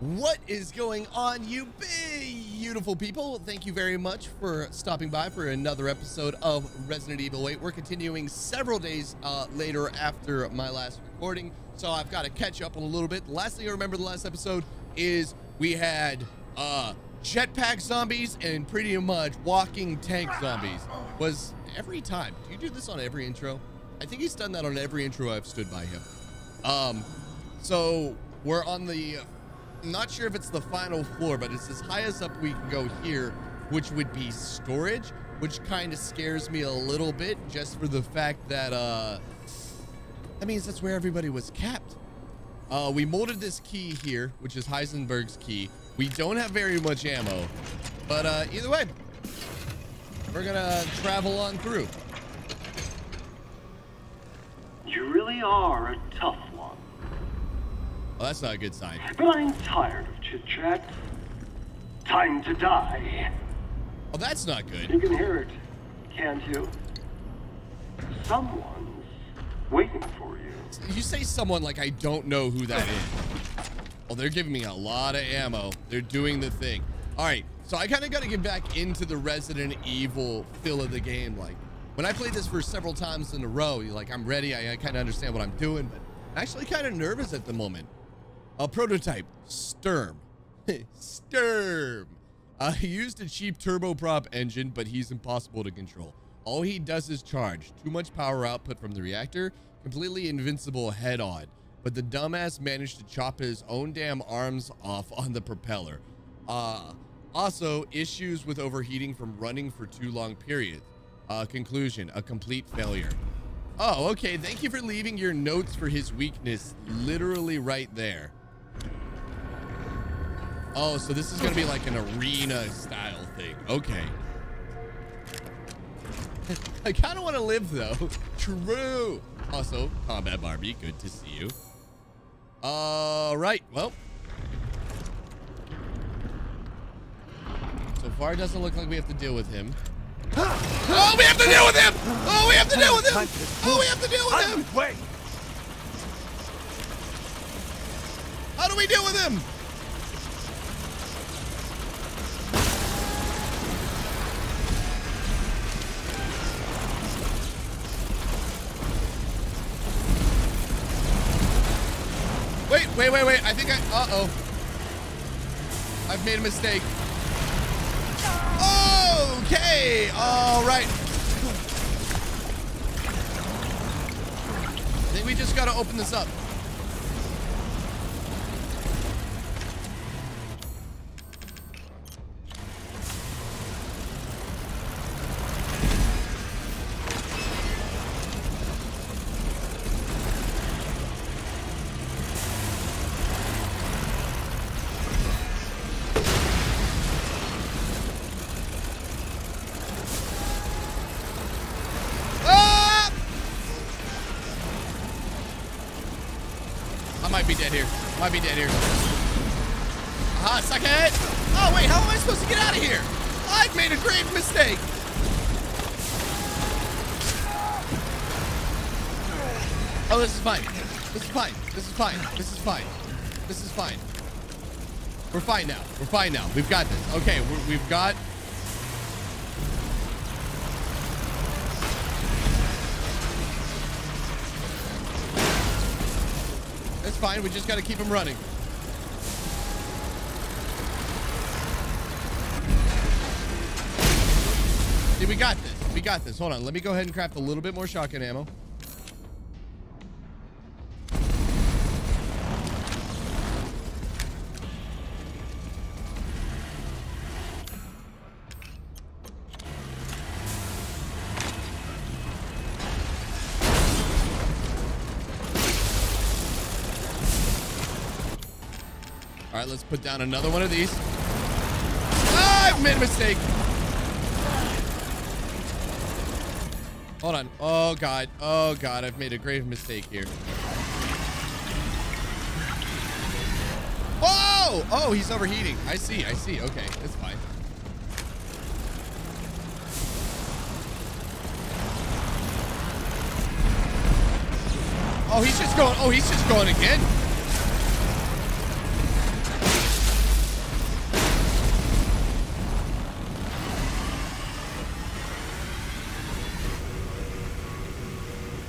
What is going on, you beautiful people? Thank you very much for stopping by for another episode of Resident Evil 8. We're continuing several days uh, later after my last recording, so I've got to catch up on a little bit. Last thing I remember the last episode is we had uh, jetpack zombies and pretty much walking tank zombies. Was every time. Do you do this on every intro? I think he's done that on every intro I've stood by him. Um, so we're on the, not sure if it's the final floor, but it's as high as up we can go here, which would be storage, which kind of scares me a little bit just for the fact that, uh, that means that's where everybody was kept. Uh, we molded this key here, which is Heisenberg's key. We don't have very much ammo, but uh, either way, we're gonna travel on through. You really are a tough Well, that's not a good sign. But I'm tired of chit chat. Time to die. Oh, that's not good. You can hear it, can't you? Someone's waiting for you. You say someone like I don't know who that is. Oh, they're giving me a lot of ammo. They're doing the thing. All right, so I kind of got to get back into the Resident Evil feel of the game. Like when I played this for several times in a row, you're like I'm ready. I, I kind of understand what I'm doing, but I'm actually kind of nervous at the moment. A prototype, Sturm. Sturm. Uh, he used a cheap turboprop engine, but he's impossible to control. All he does is charge. Too much power output from the reactor. Completely invincible head on. But the dumbass managed to chop his own damn arms off on the propeller. Uh, also, issues with overheating from running for too long periods. Uh, conclusion, a complete failure. Oh, okay. Thank you for leaving your notes for his weakness literally right there. Oh, so this is going to be like an arena style thing. Okay. I kind of want to live though. True. Also, Combat Barbie, good to see you. All right. Well. So far, it doesn't look like we have to deal with him. Oh, we have to deal with him! Oh, we have to deal with him! Oh, we have to deal with him! Wait! How do we deal with him? Wait, wait, wait, wait. I think I. Uh oh. I've made a mistake. Okay. All right. I think we just got to open this up. Be dead here. Might be dead here. Ah, suck it! Oh, wait, how am I supposed to get out of here? I've made a grave mistake! Oh, this is fine. This is fine. This is fine. This is fine. This is fine. We're fine now. We're fine now. We've got this. Okay, we're, we've got... That's fine. We just got to keep him running. See, we got this. We got this. Hold on. Let me go ahead and craft a little bit more shotgun ammo. Right, let's put down another one of these. Ah, I've made a mistake. Hold on. Oh, God. Oh, God. I've made a grave mistake here. Oh! Oh, he's overheating. I see. I see. Okay. It's fine. Oh, he's just going. Oh, he's just going again.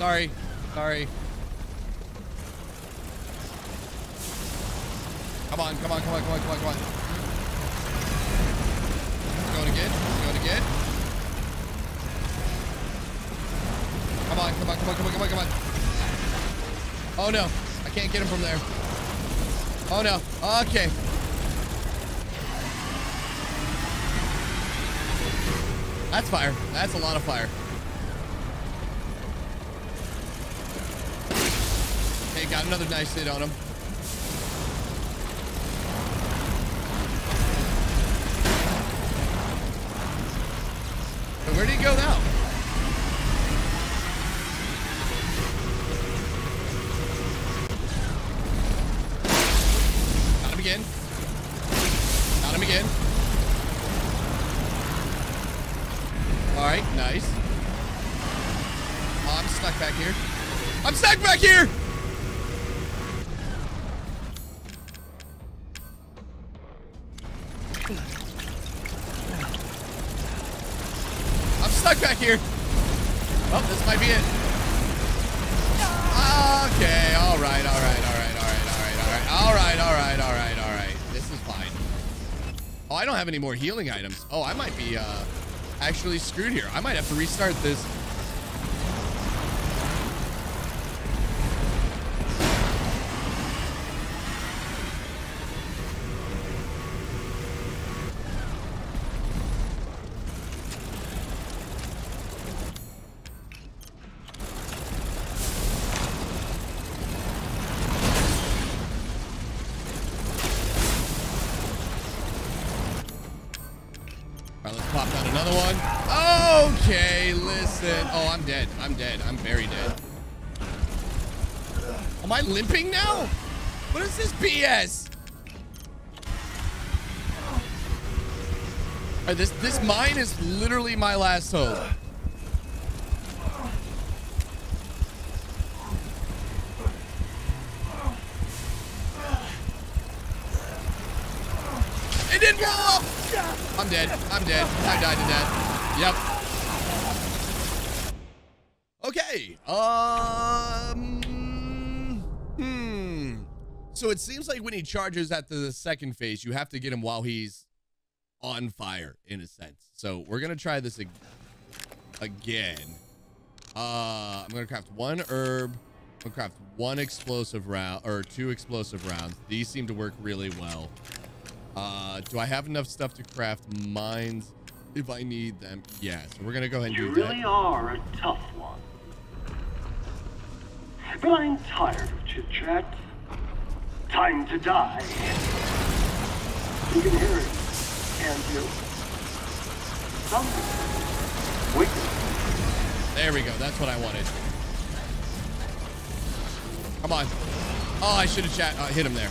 Sorry. Sorry. Come on, come on, come on, come on, come on, come on. Going again. Going again. Come on, come on, come on, come on, come on, come on. Oh no. I can't get him from there. Oh no. Okay. That's fire. That's a lot of fire. Got another nice hit on him. Where did he go now? Got him again. Got him again. All right, nice. Oh, I'm stuck back here. I'm stuck back here! Here. Oh, this might be it. Okay, all right, all right, all right, all right, all right, all right, all right, all right, all right, all right. This is fine. Oh, I don't have any more healing items. Oh, I might be uh, actually screwed here. I might have to restart this. Listen. Oh, I'm dead. I'm dead. I'm very dead. Am I limping now? What is this BS? Right, uh, this this mine is literally my last hope. It didn't blow up. I'm dead. I'm dead. I died to death. Yep. Okay. Um. Hmm. So it seems like when he charges at the second phase, you have to get him while he's on fire, in a sense. So we're gonna try this ag again. Uh, I'm gonna craft one herb. I'm gonna craft one explosive round or two explosive rounds. These seem to work really well. Uh, do I have enough stuff to craft mines if I need them? Yeah, so we're gonna go ahead and You do really that. are a tough. But I'm tired of chit chat. Time to die. You can hear it, can't you? Something. There we go. That's what I wanted. Come on. Oh, I should have chat uh, hit him there.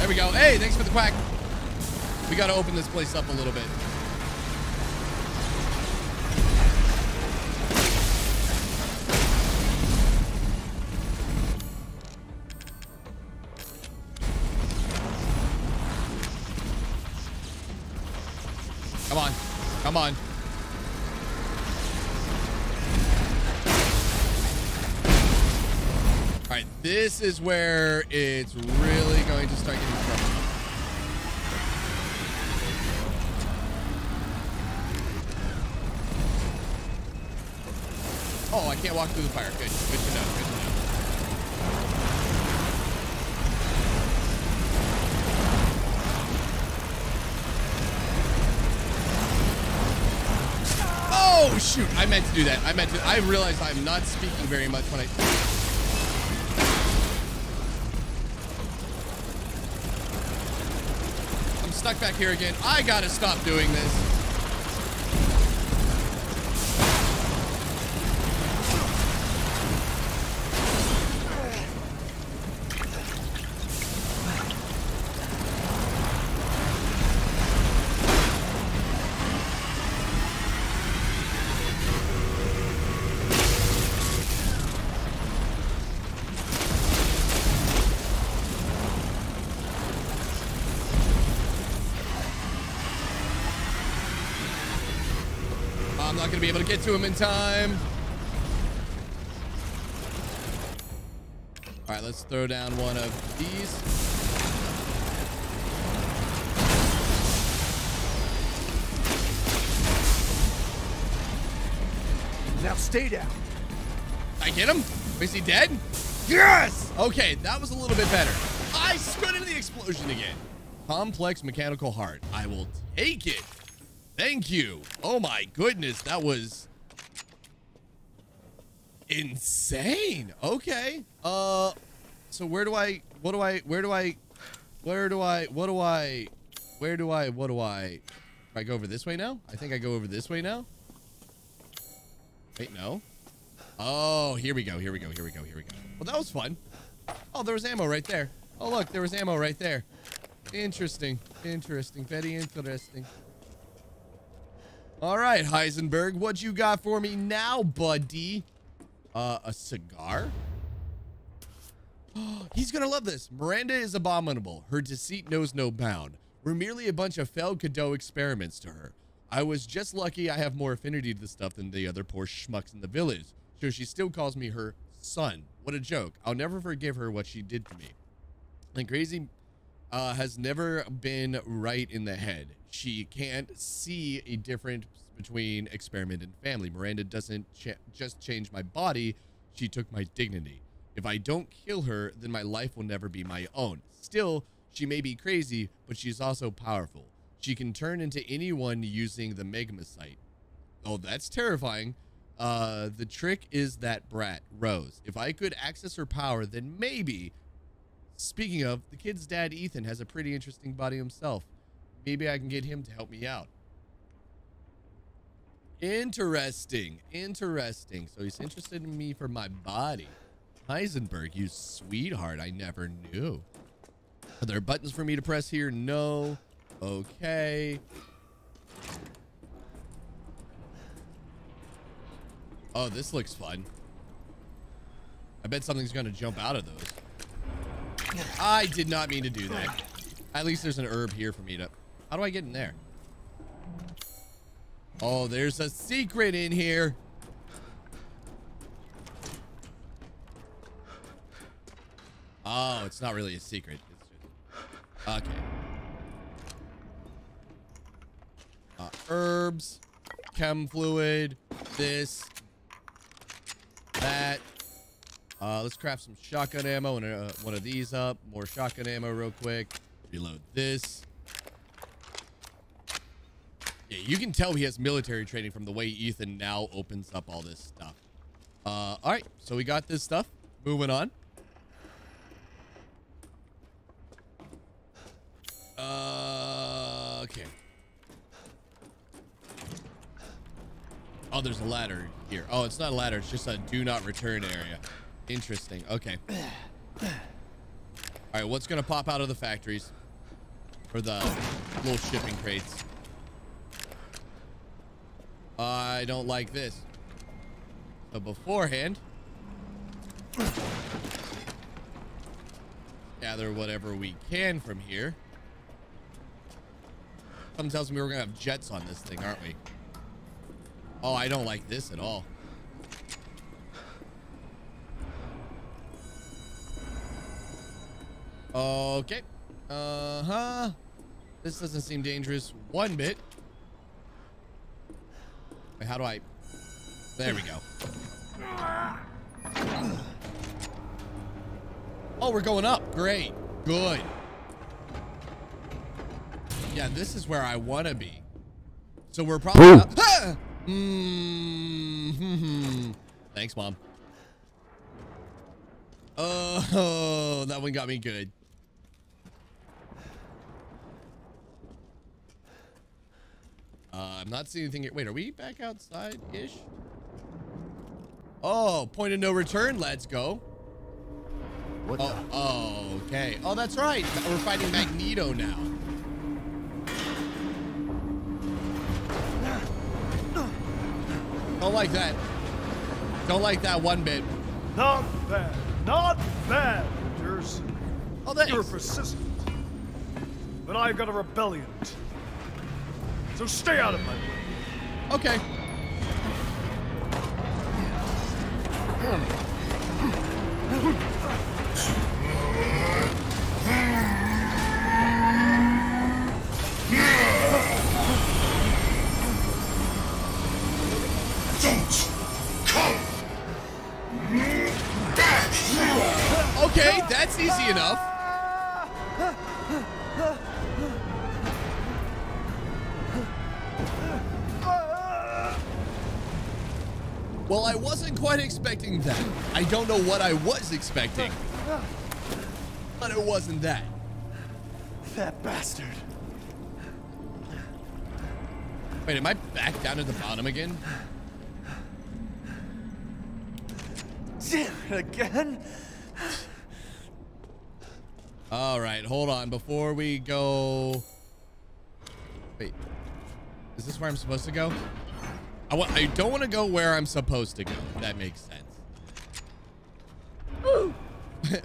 There we go. Hey, thanks for the quack. We got to open this place up a little bit. Come on. Come on. All right, this is where it's really going to start getting trouble. Can't walk through the fire. Good. Good to know. Good to know. Oh shoot! I meant to do that. I meant to. I realized I'm not speaking very much when I. I'm stuck back here again. I gotta stop doing this. Not going to be able to get to him in time. All right, let's throw down one of these. Now stay down. I get him? Is he dead? Yes! Okay, that was a little bit better. I spun into the explosion again. Complex mechanical heart. I will take it. Thank you. Oh my goodness, that was insane. Okay. Uh, so where do I, what do I, where do I, where do I, what do I, where do I, what do I, do I go over this way now? I think I go over this way now. Wait, no. Oh, here we go. Here we go. Here we go. Here we go. Well, that was fun. Oh, there was ammo right there. Oh, look, there was ammo right there. Interesting. Interesting. Very interesting. All right, Heisenberg, what you got for me now, buddy? Uh, a cigar? He's gonna love this. Miranda is abominable. Her deceit knows no bound. We're merely a bunch of failed Cadou experiments to her. I was just lucky I have more affinity to the stuff than the other poor schmucks in the village. So she still calls me her son. What a joke. I'll never forgive her what she did to me. And crazy uh, has never been right in the head. She can't see a difference between experiment and family. Miranda doesn't just change my body. She took my dignity. If I don't kill her, then my life will never be my own. Still, she may be crazy, but she's also powerful. She can turn into anyone using the Megamycete. Oh, that's terrifying. Uh, the trick is that brat, Rose. If I could access her power, then maybe. Speaking of, the kid's dad, Ethan, has a pretty interesting body himself. Maybe I can get him to help me out. Interesting. Interesting. So he's interested in me for my body. Heisenberg, you sweetheart. I never knew. Are there buttons for me to press here? No. Okay. Oh, this looks fun. I bet something's going to jump out of those. I did not mean to do that. At least there's an herb here for me to... How do I get in there? Oh, there's a secret in here. Oh, it's not really a secret. Just... Okay. Uh, herbs, chem fluid, this, that. Uh, let's craft some shotgun ammo and uh, one of these up. More shotgun ammo real quick. Reload this. Yeah, you can tell he has military training from the way Ethan now opens up all this stuff. Uh, all right, so we got this stuff. Moving on. Uh, okay. Oh, there's a ladder here. Oh, it's not a ladder. It's just a do not return area. Interesting. Okay. All right, what's going to pop out of the factories? For the little shipping crates. I don't like this. So beforehand, gather whatever we can from here. Something tells me we're to have jets on this thing, aren't we? Oh, I don't like this at all. Okay. Uh-huh. This doesn't seem dangerous one bit. Wait, how do I... There we go. Oh, we're going up. Great. Good. Yeah, this is where I want to be. So we're probably... Not, ah! mm -hmm. Thanks, Mom. Oh, that one got me good. Uh, I'm not seeing anything. Wait, are we back outside-ish? Oh, point of no return. Let's go. What oh, oh, okay. Oh, that's right. We're fighting Magneto now. Don't like that. Don't like that one bit. Not bad. Not bad, Rangers. Oh, thanks. You're persistent. But I've got a rebellion. So stay out of my way. Okay. Expecting that. I don't know what I was expecting, but it wasn't that. That bastard. Wait, am I back down at the bottom again? Damn it again. All right, hold on. Before we go... Wait. Is this where I'm supposed to go? I, wa I don't want to go where I'm supposed to go. if That makes sense.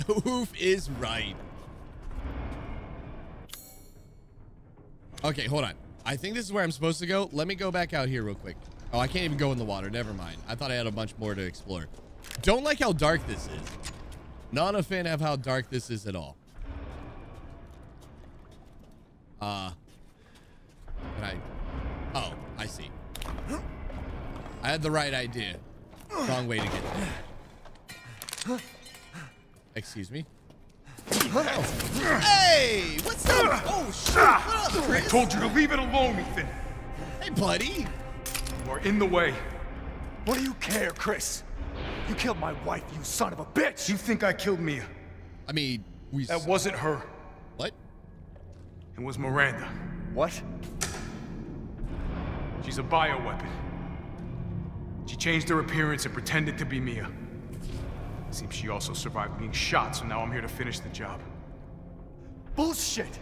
Oof is right. Okay, hold on. I think this is where I'm supposed to go. Let me go back out here real quick. Oh, I can't even go in the water. Never mind. I thought I had a bunch more to explore. Don't like how dark this is. Not a fan of how dark this is at all. Uh, can I? Oh, I see. I had the right idea. Wrong way to get there. Excuse me. Hey, what's up? Oh shit! What up, I told you to leave it alone, Ethan. Hey, buddy. You are in the way. What do you care, Chris? You killed my wife, you son of a bitch! You think I killed Mia? I mean, we. That wasn't her. What? It was Miranda. What? She's a bioweapon. She changed her appearance and pretended to be Mia. Seems she also survived being shot, so now I'm here to finish the job. Bullshit!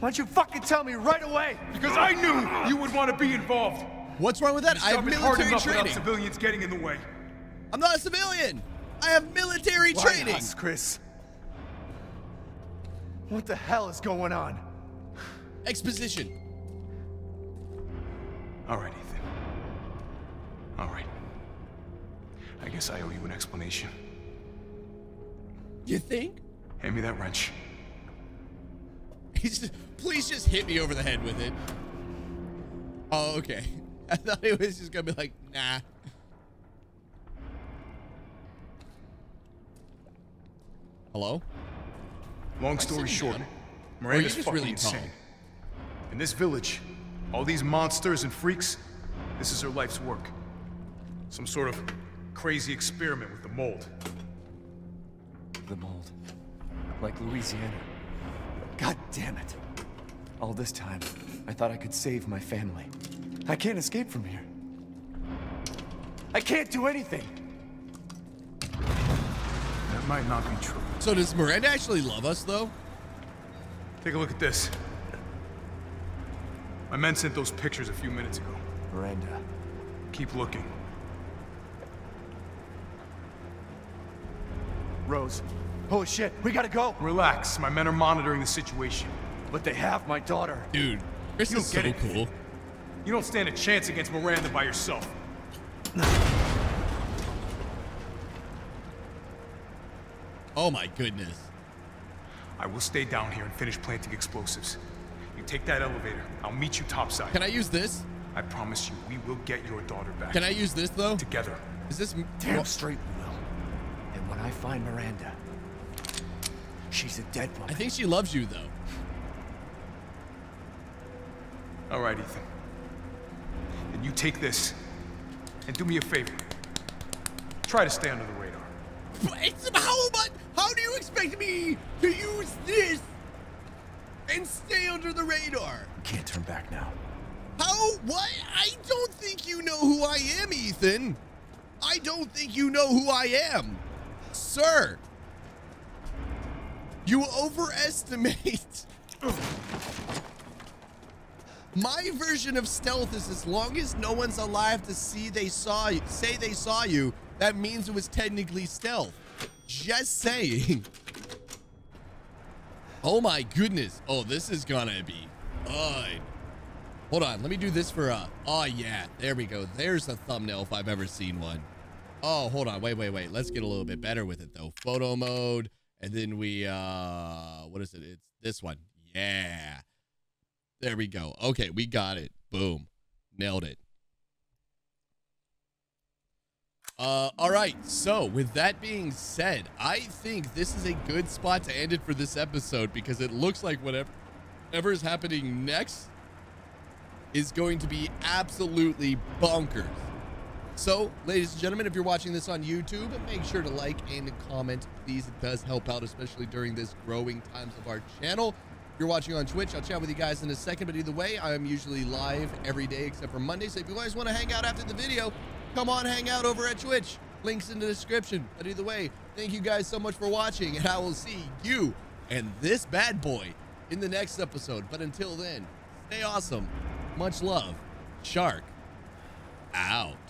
Why don't you fucking tell me right away? Because I knew you would want to be involved. What's wrong with that? I have Stop it hard military enough without training. civilians getting in the way. I'm not a civilian. I have military Why training. us, Chris? What the hell is going on? Exposition. All right, Ethan. All right. I guess I owe you an explanation. You think? Hand me that wrench. He's please just hit me over the head with it. Oh, okay. I thought it was just gonna be like, nah. Hello? Long story short, down. Miranda's fucking really tall. insane. In this village, all these monsters and freaks, this is her life's work. Some sort of crazy experiment with the mold. The mold. Like Louisiana. God damn it. All this time, I thought I could save my family. I can't escape from here. I can't do anything. That might not be true. So does Miranda actually love us though? Take a look at this. My men sent those pictures a few minutes ago. Miranda. Keep looking. Rose. Holy shit, we gotta go. Relax, my men are monitoring the situation. But they have my daughter. Dude, Chris You is don't so it. cool. You don't stand a chance against Miranda by yourself. Oh my goodness. I will stay down here and finish planting explosives. You take that elevator. I'll meet you topside. Can I use this? I promise you, we will get your daughter back. Can I use this though? Together. Is this Damn Well, straight we will. And when I find Miranda, she's a dead one. I think she loves you though. All right, Ethan. Then you take this and do me a favor. Try to stay under the radar. But It's, how am How do you expect me to use this and stay under the radar? Can't turn back now. How? What? I don't think you know who I am, Ethan. I don't think you know who I am, sir. You overestimate. My version of stealth is as long as no one's alive to see they saw you, say they saw you, that means it was technically stealth. Just saying. Oh my goodness. Oh, this is gonna be fun. Hold on, let me do this for uh, a, oh yeah, there we go. There's a thumbnail if I've ever seen one. Oh, hold on. Wait, wait, wait. Let's get a little bit better with it though. Photo mode. And then we, uh, what is it? It's this one. Yeah. There we go. Okay, we got it. Boom. Nailed it. Uh, all right. So with that being said, I think this is a good spot to end it for this episode because it looks like whatever, whatever is happening next is going to be absolutely bonkers. So, ladies and gentlemen, if you're watching this on YouTube, make sure to like and comment. Please, it does help out, especially during this growing times of our channel. If you're watching on Twitch, I'll chat with you guys in a second. But either way, I am usually live every day except for Monday. So if you guys want to hang out after the video, come on, hang out over at Twitch. Links in the description. But either way, thank you guys so much for watching, and I will see you and this bad boy in the next episode. But until then, stay awesome. Much love. Shark out.